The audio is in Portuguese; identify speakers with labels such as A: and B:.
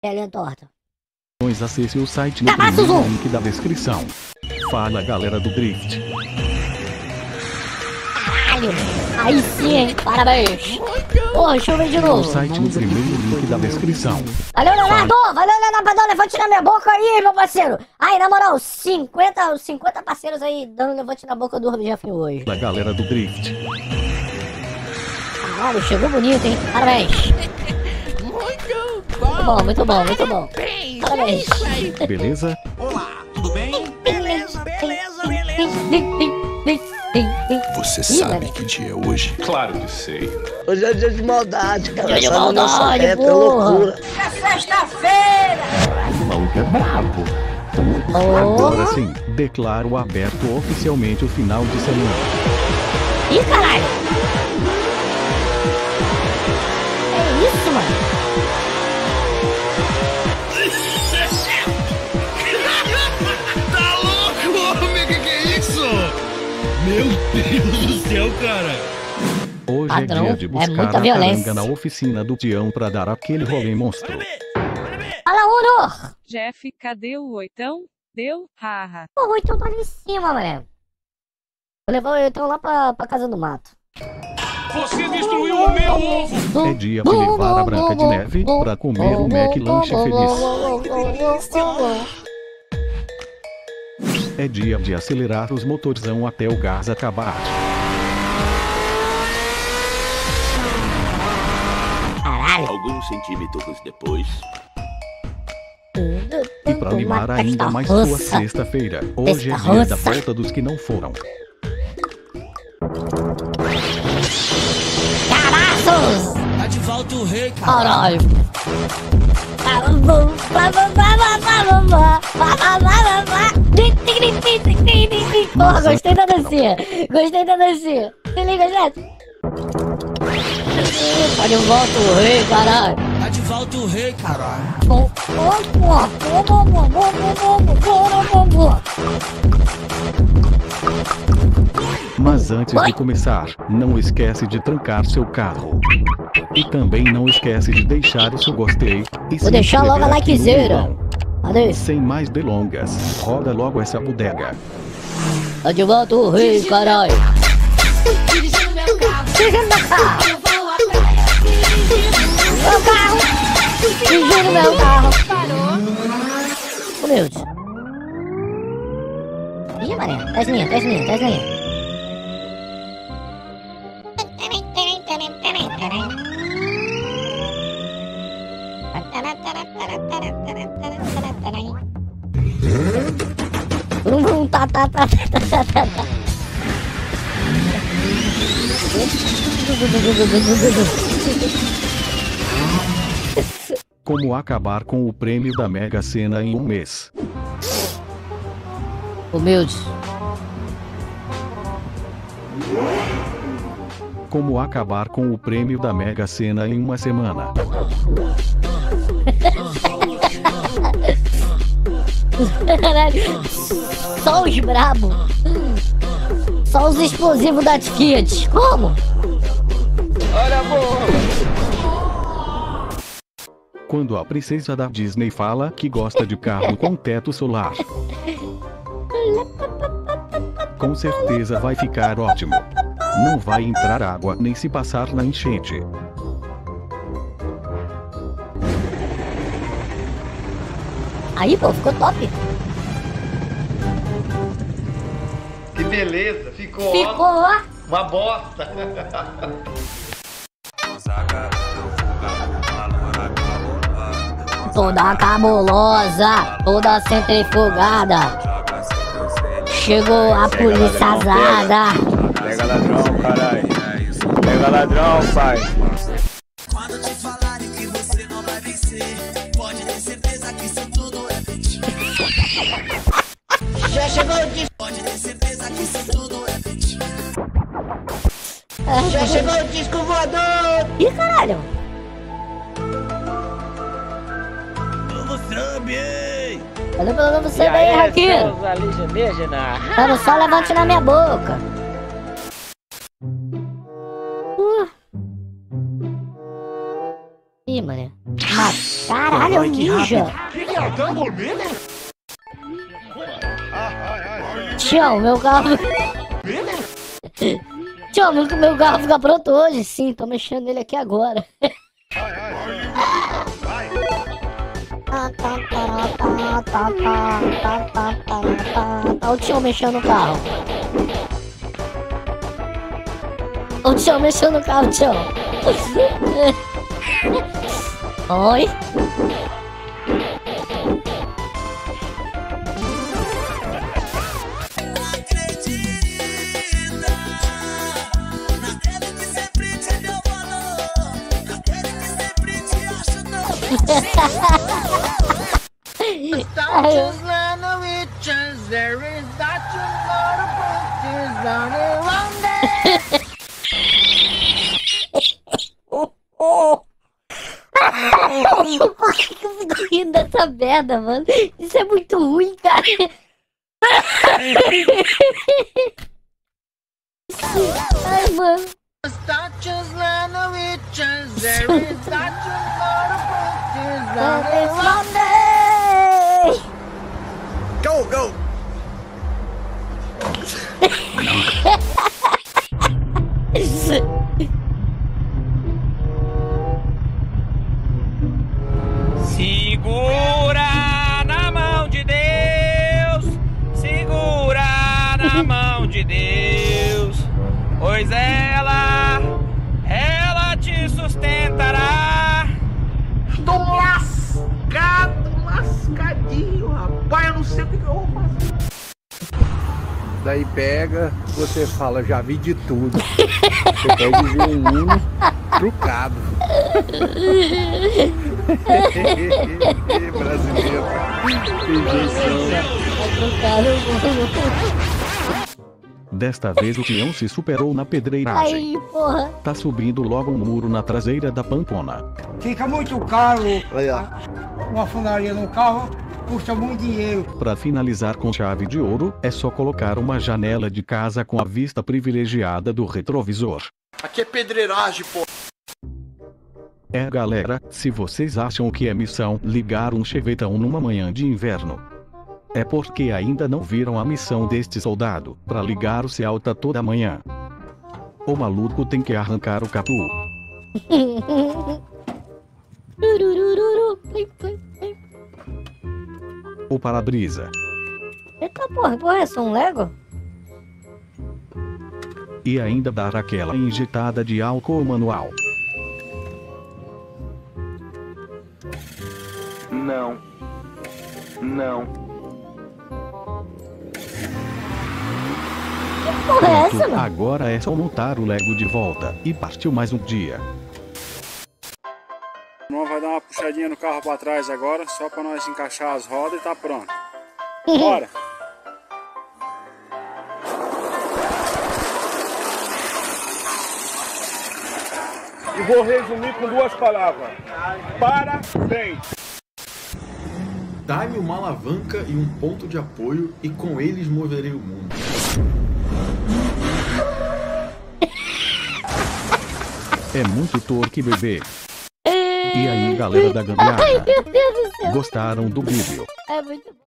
A: Telinha torta.
B: Acesse o site no
A: Abraço,
B: primeiro
A: Zoom.
B: link da descrição. Fala galera do Drift.
A: Caralho. Aí sim, hein? Parabéns. Porra, deixa eu ver de
B: O
A: novo.
B: site no primeiro link da descrição.
A: Valeu, Leonardo! Valeu, Leonardo, pra dar um levante na minha boca aí, meu parceiro! Aí, na moral, 50, os 50 parceiros aí dando levante na boca do Jefinho hoje.
B: Fala galera do Drift.
A: Caralho, chegou bonito, hein? Parabéns! Muito bom, muito bom, muito bom. Parabéns!
B: Beleza?
C: Você
A: Ih,
C: sabe
A: velho.
C: que dia é hoje?
D: Claro que sei.
E: Hoje é dia de maldade, cara.
A: Dia de
E: Sabe,
A: maldade,
E: é loucura.
B: O maluco é brabo.
A: Oh,
B: Agora sim, declaro aberto oficialmente o final de semana.
A: ih, caralho! Isso?
F: Meu Deus do céu, cara.
B: Hoje
A: Padrão,
B: é dia de
A: é
B: buscar
A: muita
B: a
A: violência.
B: caranga na oficina do Tião pra dar aquele rolê monstro.
A: Fala, Uno!
G: Jeff, cadê o oitão? Deu? Haha.
A: O oitão tá ali em cima, mané. Vou levar o oitão lá pra, pra casa do mato.
D: Você destruiu o meu ovo!
B: É dia de levar a Branca de Neve pra comer um Mac Lanche feliz. É dia de acelerar os motorzão até o gás acabar.
A: Caralho!
C: Alguns centímetros depois.
B: E pra animar ainda mais sua sexta-feira, hoje é dia da volta dos que não foram.
A: Caraços!
E: Tá de volta o rei, cara.
A: Caralho! Porra, gostei da dancinha! Gostei da dancinha! Se liga, gente! Tá de volta o rei, caralho!
E: Tá de volta o rei, caralho.
B: Mas antes de começar, não esquece de trancar seu carro. E também não esquece de deixar o seu gostei e se
A: deixar logo a
B: aqui no
A: likezeira. Cadê?
B: Sem mais delongas, roda logo essa bodega.
A: Tá de volta o rei, caralho! Dirigindo meu carro! Meu carro! Dirigindo meu carro! Ô meu Deus! Ih, mané, Teslinha, Teslinha, Teslinha! Vrum, vrum, tá, tá, tá, tá, tá, tá, tá.
B: Como acabar com o prêmio da Mega Sena em um mês.
A: Humilde.
B: Como acabar com o prêmio da Mega Sena em uma semana.
A: Caralho. Só os brabo. Só os explosivos da Fiat. Como?
B: Quando a princesa da Disney fala que gosta de carro com teto solar. Com certeza vai ficar ótimo. Não vai entrar água nem se passar na enchente.
A: Aí, pô, ficou top.
H: Que beleza, ficou,
A: Ficou,
H: ó, uma bosta.
A: Toda cabulosa, toda centrifugada. Chegou a polícia azada.
F: Pega ladrão, caralho. Pega ladrão, pai.
E: Chegou o disco. Pode ter certeza que isso tudo é mentira. Já chegou o disco voador.
A: Ih, caralho.
F: Vamos, Trump!
A: Valeu pelo novo CD aí, Raquinho. Dando só levante na minha boca. Uh. Ih, mano. Mas, Caralho, é um ninja. Tchau meu carro. Tchau, meu, meu carro fica pronto hoje, sim. Tô mexendo nele aqui agora. Olha o Tião mexendo no carro. Olha o Tião mexendo no carro, tchau. Oi. Por que eu fico rindo dessa merda, mano? Isso é muito ruim, cara. Ai, mano.
F: Go, go!
I: Segura na mão de Deus, segura na mão de Deus, pois ela
F: sei o que que eu vou fazer. Daí pega, você fala, já vi de tudo. Você quer dizer um hino trucado. Brasileiro.
B: Desta vez o peão se superou na pedreiragem.
A: Aí, porra.
B: Tá subindo logo um muro na traseira da Pampona.
J: Fica muito caro
F: Olha,
J: uma fundaria no carro, custa muito dinheiro.
B: Para finalizar com chave de ouro, é só colocar uma janela de casa com a vista privilegiada do retrovisor.
H: Aqui é pedreiragem, pô.
B: É galera, se vocês acham que é missão ligar um chevetão numa manhã de inverno. É porque ainda não viram a missão deste soldado, para ligar o Celta toda manhã. O maluco tem que arrancar o capu. O para-brisa.
A: Eita porra, porra, é só um Lego?
B: E ainda dar aquela injetada de álcool manual.
F: não. Não.
A: Porra, é essa, mano?
B: agora é só montar o Lego de volta. E partiu mais um dia.
K: Puxadinha no carro pra trás agora, só pra nós encaixar as rodas e tá pronto. Bora!
D: E vou resumir com duas palavras. Parabéns.
L: Dá-me uma alavanca e um ponto de apoio, e com eles moverei o mundo.
B: É muito torque bebê. E aí galera da gambiarra,
A: Ai, meu Deus do céu.
B: gostaram do vídeo?
A: É muito